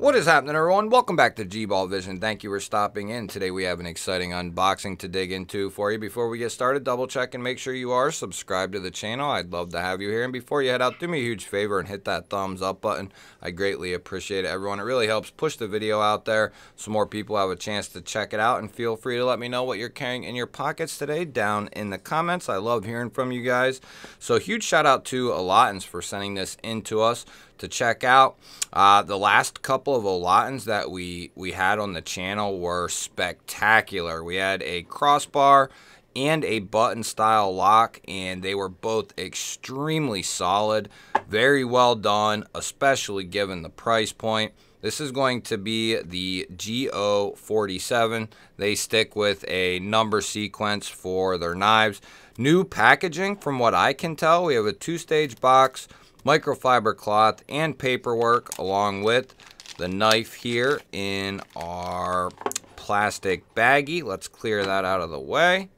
What is happening, everyone? Welcome back to G-Ball Vision. Thank you for stopping in. Today we have an exciting unboxing to dig into for you. Before we get started, double check and make sure you are subscribed to the channel. I'd love to have you here. And before you head out, do me a huge favor and hit that thumbs up button. I greatly appreciate it, everyone. It really helps push the video out there so more people have a chance to check it out. And feel free to let me know what you're carrying in your pockets today down in the comments. I love hearing from you guys. So huge shout out to Olitans for sending this in to us to check out. Uh, the last couple of Olitans that we, we had on the channel were spectacular. We had a crossbar and a button style lock and they were both extremely solid very well done especially given the price point this is going to be the G047 they stick with a number sequence for their knives new packaging from what I can tell we have a two-stage box microfiber cloth and paperwork along with the knife here in our plastic baggie. Let's clear that out of the way.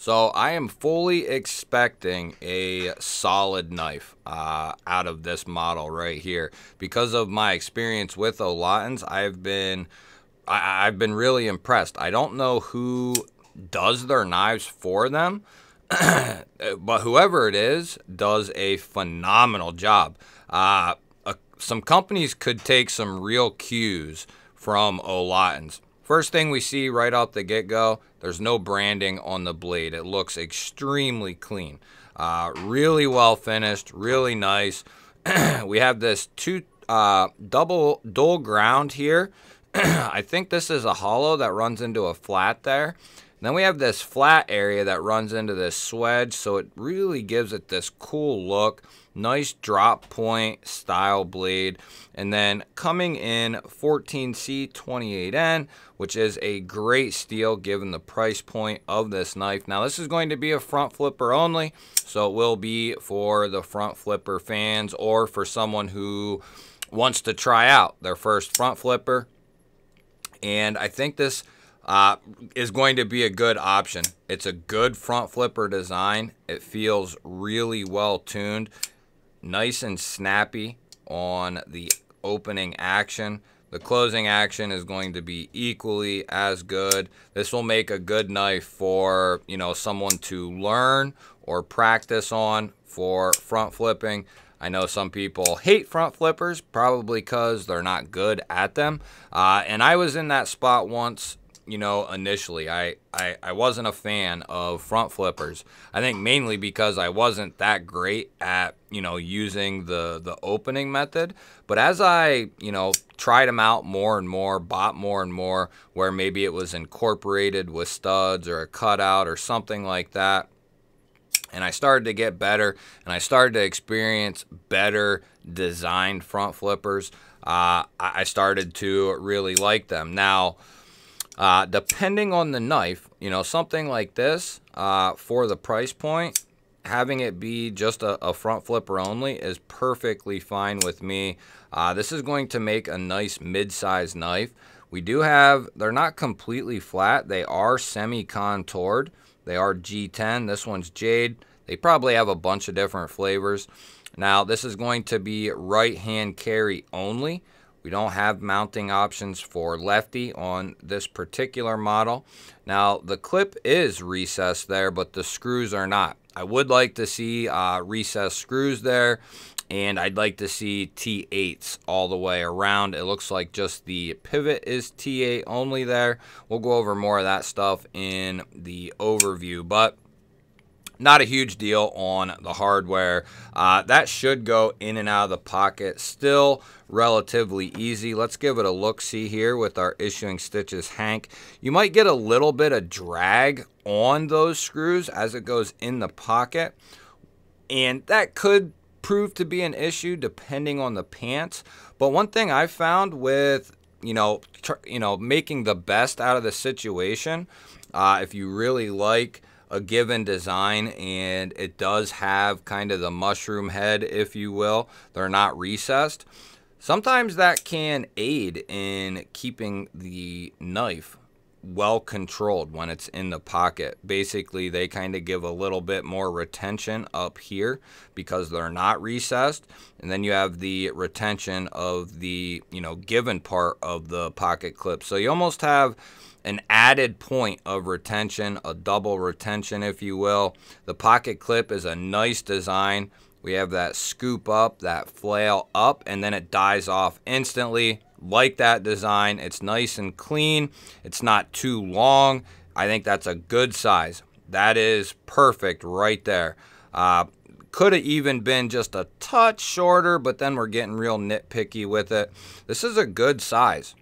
So I am fully expecting a solid knife uh, out of this model right here. Because of my experience with Olitans, I've been I, I've been really impressed. I don't know who does their knives for them, but whoever it is does a phenomenal job. Uh, uh, some companies could take some real cues from Olitans. First thing we see right off the get-go, there's no branding on the blade. It looks extremely clean. Uh, really well finished, really nice. we have this two uh, double dual ground here. I think this is a hollow that runs into a flat there. Then we have this flat area that runs into this swedge, so it really gives it this cool look. Nice drop point style blade. And then coming in 14C28N, which is a great steal given the price point of this knife. Now this is going to be a front flipper only, so it will be for the front flipper fans or for someone who wants to try out their first front flipper. And I think this uh, is going to be a good option. It's a good front flipper design. It feels really well tuned, nice and snappy on the opening action. The closing action is going to be equally as good. This will make a good knife for, you know, someone to learn or practice on for front flipping. I know some people hate front flippers, probably because they're not good at them. Uh, and I was in that spot once you know, initially. I, I, I wasn't a fan of front flippers. I think mainly because I wasn't that great at, you know, using the, the opening method. But as I, you know, tried them out more and more, bought more and more, where maybe it was incorporated with studs or a cutout or something like that, and I started to get better and I started to experience better designed front flippers. Uh, I started to really like them. Now, uh, depending on the knife, you know, something like this uh, for the price point, having it be just a, a, front flipper only is perfectly fine with me. Uh, this is going to make a nice mid-sized knife. We do have, they're not completely flat. They are semi-contoured. They are G10. This one's Jade. They probably have a bunch of different flavors. Now, this is going to be right-hand carry only. We don't have mounting options for lefty on this particular model. Now, the clip is recessed there, but the screws are not. I would like to see uh, recessed screws there, and I'd like to see T8s all the way around. It looks like just the pivot is T8 only there. We'll go over more of that stuff in the overview, but not a huge deal on the hardware. Uh, that should go in and out of the pocket. Still relatively easy. Let's give it a look-see here with our Issuing Stitches Hank. You might get a little bit of drag on those screws as it goes in the pocket. And that could prove to be an issue depending on the pants. But one thing I found with you know, you know, making the best out of the situation, uh, if you really like a given design and it does have kind of the mushroom head, if you will. They're not recessed. Sometimes that can aid in keeping the knife well controlled when it's in the pocket. Basically, they kind of give a little bit more retention up here because they're not recessed. And then you have the retention of the, you know, given part of the pocket clip. So you almost have an added point of retention, a double retention, if you will. The pocket clip is a nice design. We have that scoop up, that flail up, and then it dies off instantly. Like that design. It's nice and clean. It's not too long. I think that's a good size. That is perfect right there. Uh, could have even been just a touch shorter, but then we're getting real nitpicky with it. This is a good size.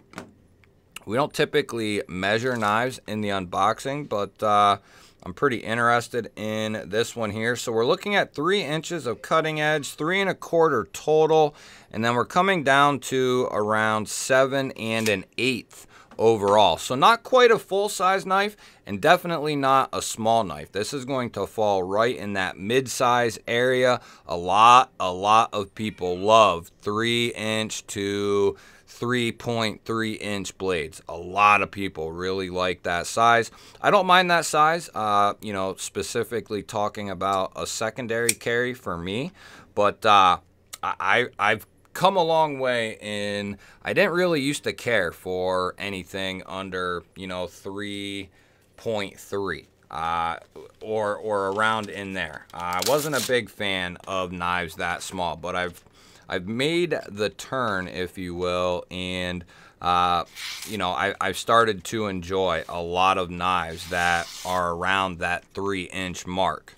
We don't typically measure knives in the unboxing, but uh, I'm pretty interested in this one here. So we're looking at three inches of cutting edge, three and a quarter total, and then we're coming down to around seven and an eighth overall. So not quite a full-size knife and definitely not a small knife. This is going to fall right in that mid-size area. A lot, a lot of people love three inch to 3.3 inch blades. A lot of people really like that size. I don't mind that size, uh, you know, specifically talking about a secondary carry for me, but uh, I, I've come a long way in, I didn't really used to care for anything under, you know, 3.3. Uh, or or around in there. I wasn't a big fan of knives that small, but I've I've made the turn, if you will, and uh, you know I, I've started to enjoy a lot of knives that are around that three inch mark.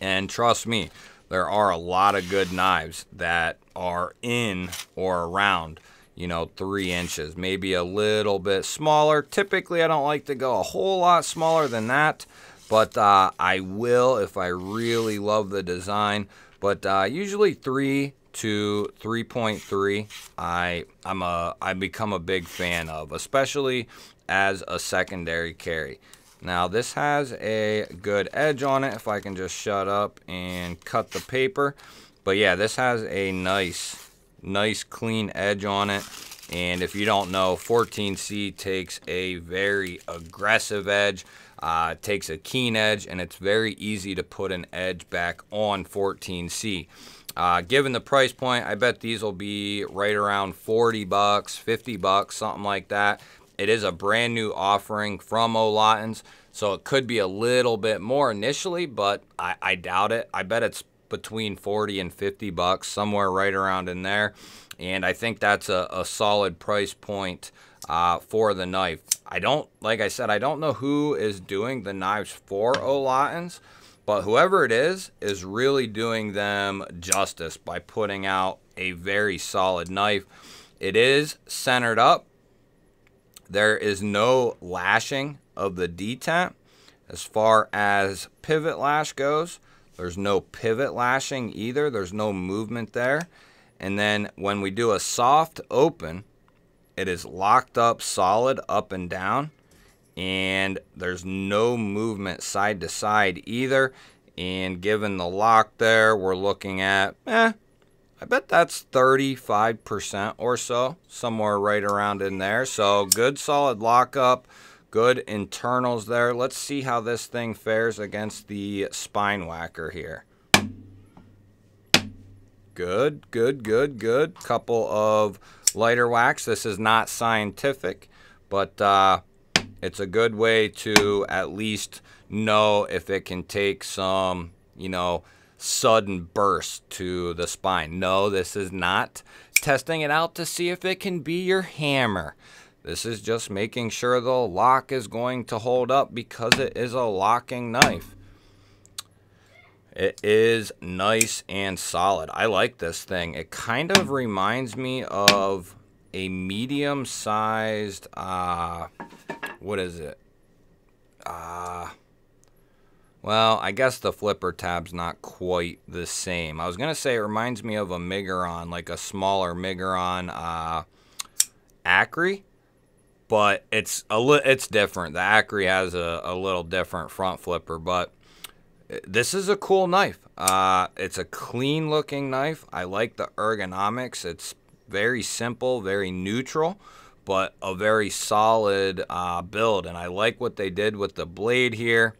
And trust me, there are a lot of good knives that are in or around you know, three inches, maybe a little bit smaller. Typically, I don't like to go a whole lot smaller than that, but uh, I will if I really love the design. But uh, usually three to 3.3 I I'm a I become a big fan of especially as a secondary carry. Now this has a good edge on it if I can just shut up and cut the paper. But yeah this has a nice nice clean edge on it. And if you don't know 14C takes a very aggressive edge uh, takes a keen edge and it's very easy to put an edge back on 14C uh, given the price point, I bet these will be right around 40 bucks, 50 bucks, something like that. It is a brand new offering from Olitans, so it could be a little bit more initially, but I, I doubt it. I bet it's between 40 and 50 bucks, somewhere right around in there. And I think that's a, a solid price point uh, for the knife. I don't, like I said, I don't know who is doing the knives for Olitans. But whoever it is, is really doing them justice by putting out a very solid knife. It is centered up. There is no lashing of the detent. As far as pivot lash goes, there's no pivot lashing either. There's no movement there. And then when we do a soft open, it is locked up solid up and down and there's no movement side to side either. And given the lock there, we're looking at, eh, I bet that's 35% or so, somewhere right around in there. So good solid lockup, good internals there. Let's see how this thing fares against the spine whacker here. Good, good, good, good. Couple of lighter whacks. This is not scientific, but uh, it's a good way to at least know if it can take some, you know, sudden burst to the spine. No, this is not testing it out to see if it can be your hammer. This is just making sure the lock is going to hold up because it is a locking knife. It is nice and solid. I like this thing. It kind of reminds me of a medium-sized, uh, what is it? Uh, well, I guess the flipper tab's not quite the same. I was going to say it reminds me of a Miguron, like a smaller Miguron uh, Acri, but it's a li it's different. The Acri has a, a little different front flipper, but this is a cool knife. Uh, it's a clean looking knife. I like the ergonomics. It's very simple, very neutral, but a very solid uh, build. And I like what they did with the blade here,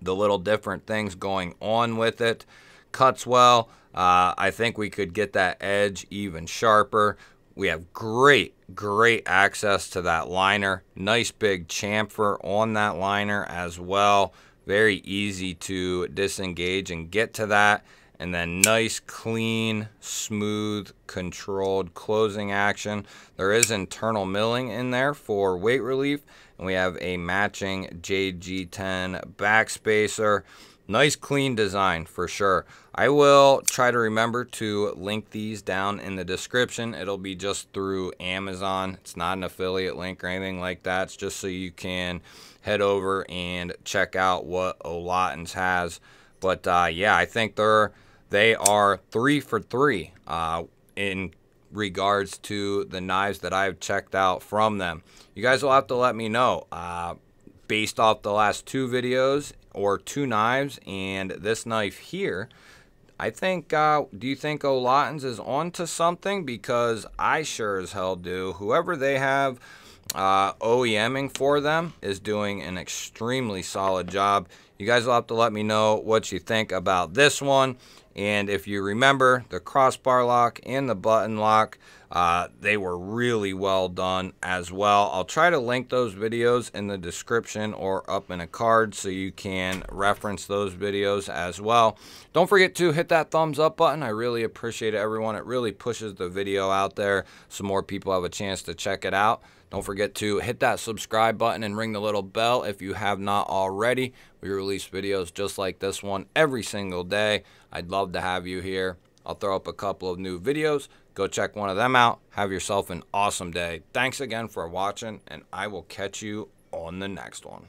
the little different things going on with it. Cuts well. Uh, I think we could get that edge even sharper. We have great, great access to that liner. Nice big chamfer on that liner as well. Very easy to disengage and get to that and then nice, clean, smooth, controlled closing action. There is internal milling in there for weight relief, and we have a matching JG10 backspacer. Nice clean design for sure. I will try to remember to link these down in the description. It'll be just through Amazon. It's not an affiliate link or anything like that. It's just so you can head over and check out what Olitans has. But uh, yeah, I think they're they are three for three uh, in regards to the knives that I've checked out from them. You guys will have to let me know uh, based off the last two videos or two knives and this knife here. I think, uh, do you think Olitans is onto something? Because I sure as hell do. Whoever they have uh, OEMing for them is doing an extremely solid job. You guys will have to let me know what you think about this one. And if you remember, the crossbar lock and the button lock, uh, they were really well done as well. I'll try to link those videos in the description or up in a card so you can reference those videos as well. Don't forget to hit that thumbs up button. I really appreciate it, everyone. It really pushes the video out there so more people have a chance to check it out. Don't forget to hit that subscribe button and ring the little bell if you have not already. We release videos just like this one every single day. I'd love to have you here. I'll throw up a couple of new videos. Go check one of them out. Have yourself an awesome day. Thanks again for watching, and I will catch you on the next one.